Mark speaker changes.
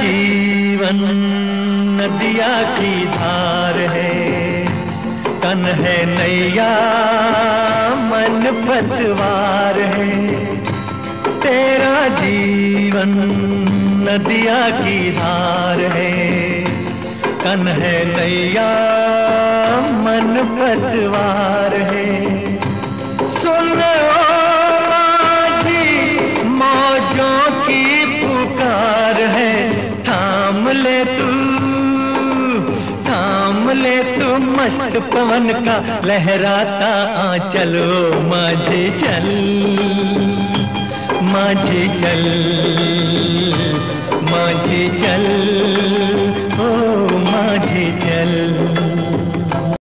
Speaker 1: जीवन नदिया की धार है। तन है नैया, मन पतवार है। तेरा जीवन नदिया की धार है। तन है नैया, मन पतवार है। सुन ले तू, थाम ले तू मस्त पवन का लहराता चलो माझे चल माझे चल माझे चल, ओ माझे चल।